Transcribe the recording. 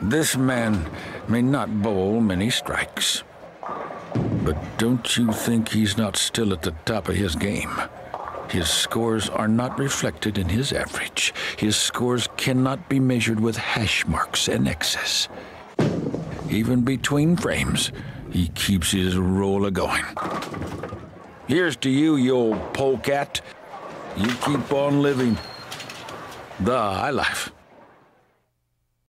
This man may not bowl many strikes, but don't you think he's not still at the top of his game? His scores are not reflected in his average. His scores cannot be measured with hash marks and excess. Even between frames, he keeps his roll a going. Here's to you, you old polecat. You keep on living the high life.